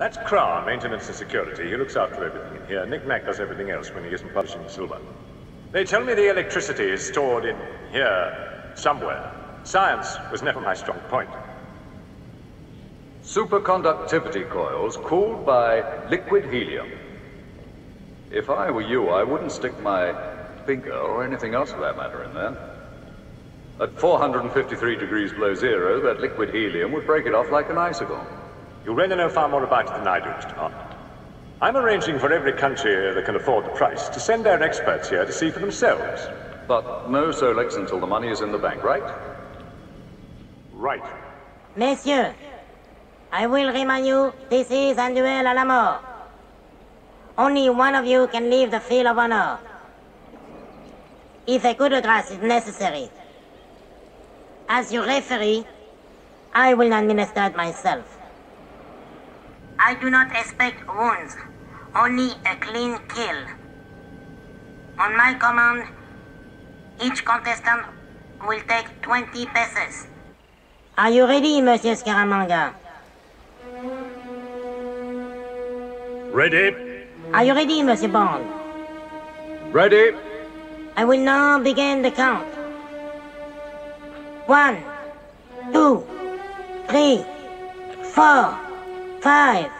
That's Kra, maintenance and security. He looks after everything in here. Nick Nack does everything else when he isn't polishing the silver. They tell me the electricity is stored in here somewhere. Science was never my strong point. Superconductivity coils cooled by liquid helium. If I were you, I wouldn't stick my finger or anything else for that matter in there. At 453 degrees below zero, that liquid helium would break it off like an icicle. You really know far more about it than I do, Mr. Arnold. I'm arranging for every country that can afford the price to send their experts here to see for themselves. But no Solex until the money is in the bank, right? Right. Messieurs, I will remind you this is a duel à la mort. Only one of you can leave the field of honor. If a coup de grâce is necessary, as your referee, I will administer it myself. I do not expect wounds, only a clean kill. On my command, each contestant will take 20 pesos. Are you ready, Monsieur Scaramanga? Ready? Are you ready, Monsieur Bond? Ready? I will now begin the count. One, two, three, four, five,